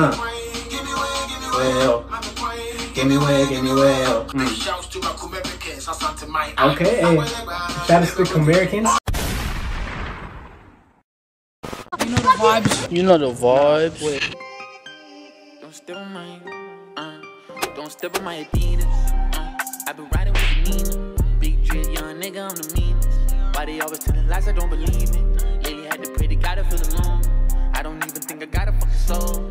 Uh. Well. Give me way, give me well. Mm. Okay, hey. Shout out to the Americans. You know the vibes. You know the vibes. Don't step on my, uh, don't step on my Adidas. Uh, i been riding with Nina. Big drip, young nigga, I'm the meanest. Why they always telling lies I don't believe it? Lately had to pray to God to feel alone. I don't even think I got a fucking soul.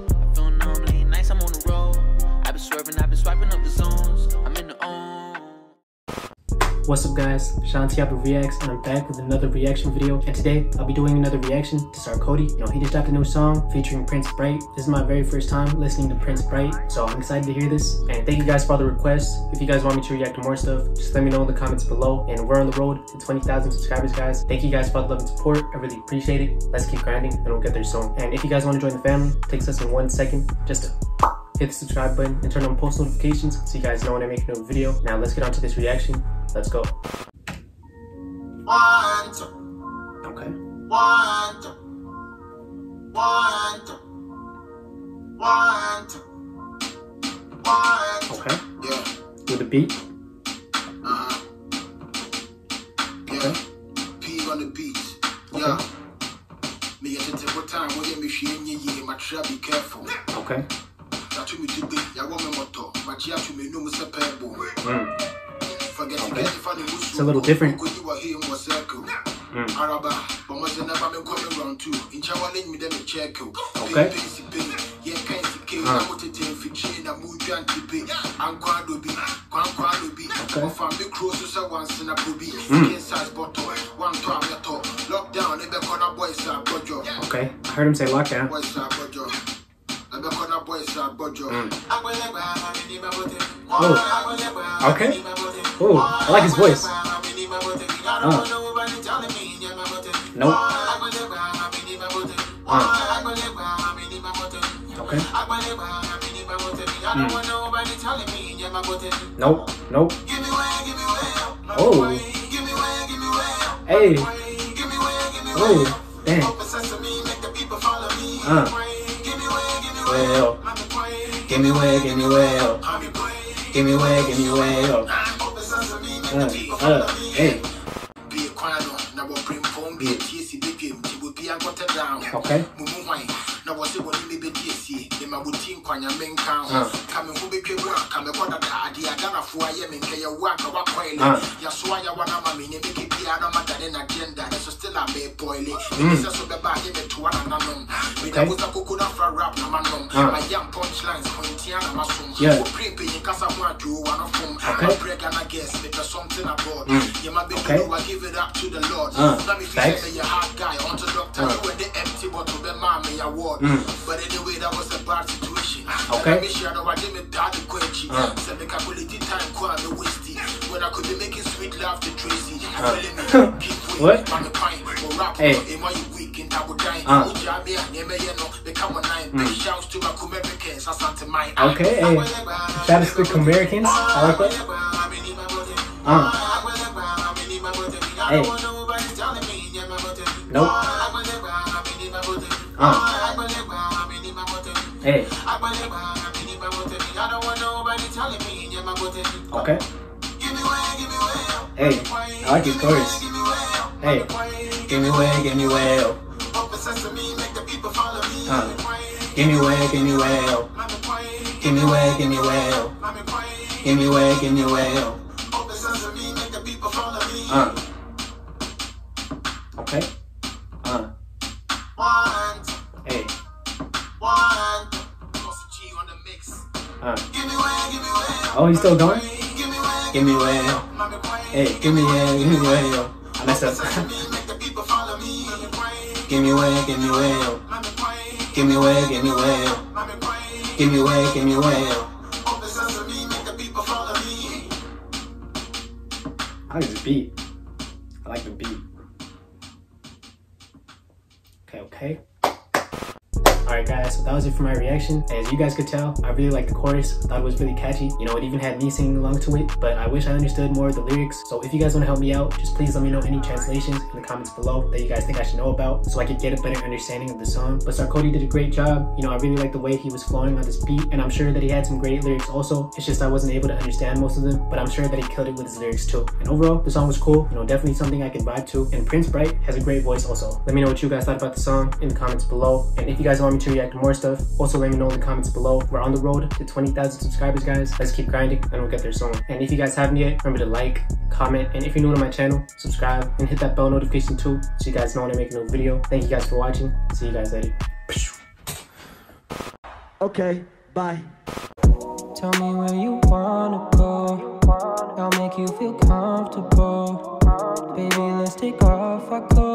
What's up guys, Shaun Tayaba Reacts and I'm back with another reaction video and today I'll be doing another reaction to Sarkodie. You know, he just dropped a new song featuring Prince Bright. This is my very first time listening to Prince Bright, so I'm excited to hear this. And thank you guys for all the requests. If you guys want me to react to more stuff, just let me know in the comments below. And we're on the road to 20,000 subscribers guys. Thank you guys for all the love and support. I really appreciate it. Let's keep grinding and we'll get there soon. And if you guys want to join the family, it takes us in one second just to hit the subscribe button and turn on post notifications so you guys know when I make a new video. Now let's get on to this reaction. Let's go. One, two. Okay. One, two. One, two. One, two. One, two. Okay. Yeah. With the beat. Uh-huh. Yeah. Okay. P on the beat. Yeah. Me at the table time when you machine ye my trap be careful. Okay. That to me to be ya woman motto. My chia to me no musa pebble. Mm. Forget to get funny It's a little different. Could you were here in circle. Mm. Araba, but was never been coming round two. In Chawalin, me them a check. Okay. Yeah, can't see Uh. I'm to take fiction, I'm moving to pay. I'm quite to be, quite quite to be. Okay. From the cruise to once in a booby. Mm. Skin size bottle, one time at all. Lockdown, they be corner boys are bojo. Okay. I heard him say lockdown. Oh, Okay. Ooh, I like his voice. Uh. Nope. Uh. Okay. Nope. Nope. Oh. Hey. Oh. Damn. Uh. Well. Give me way, give me well. Give me way, give me well. Uh, uh, hey. Be a quano, now we'll bring phone, be a TC big game, she will be a quarter down. Okay. Mumu wine, now what's it when you be TC? The Mabutin Quanya main count. Uh. Coming who be good, come a quarter da, the Agana for I am in Kaya Waka Wakoil. Yaswaya Wana Mammy, make it piano, Madan agenda, that's still a bay boily. Mm. This is a baby to one another. With a Okay. was a coconut for rap, no man. Uh. My young punchlines, Pointiana Masum. Yeah. Creepy in Casa Madu, one of them. Okay. Break and I guess, because something aboard. Mm. You might be Okay. I give it up to the Lord. Uh, Let me thanks. that you're hard guy. On to doctor, Uh. you and the empty bottle, the mommy award. Mm. But anyway, that was a bad situation. Okay. Let me share the what me dad the quench. My Americans, Asante Mine. Okay, hey. Shout out to the Americans. I like that. Uh. Hey. Nope. Uh. Hey. Okay. Hey. I like his chorus. Hey. Give me way, give me way. oh. Uh. Give me way, give me way. oh. Give me way, give me way. oh. Give me way, give me way. oh. Uh. Okay. Uh. Hey. Uh. Oh, he's still going? Give me way. Hey, give me way, give me way. oh. I messed up. give me way, give me way. oh. Give me way, give me way. oh. Give me way, give me way. oh. I like the beat. I like the beat. Okay, okay. Alright guys, so that was it for my reaction. As you guys could tell, I really liked the chorus. I thought it was really catchy. You know, it even had me singing along to it, but I wish I understood more of the lyrics. So if you guys want to help me out, just please let me know any translations in the comments below that you guys think I should know about so I could get a better understanding of the song. But Sarkodie did a great job. You know, I really like the way he was flowing on this beat, and I'm sure that he had some great lyrics also. It's just I wasn't able to understand most of them, but I'm sure that he killed it with his lyrics too. And overall, the song was cool. You know, definitely something I could vibe to. And Prince Bright has a great voice also. Let me know what you guys thought about the song in the comments below. And if you guys want me to react to more stuff, also let me know in the comments below. We're on the road to 20,000 subscribers, guys. Let's keep grinding and we'll get there soon. And if you guys haven't yet, remember to like, comment, and if you're new to my channel, subscribe and hit that bell notification too so you guys know when I make a new video. Thank you guys for watching. See you guys later. Okay, bye. Tell me where you wanna go. I'll make you feel comfortable. Baby, let's take off our clothes.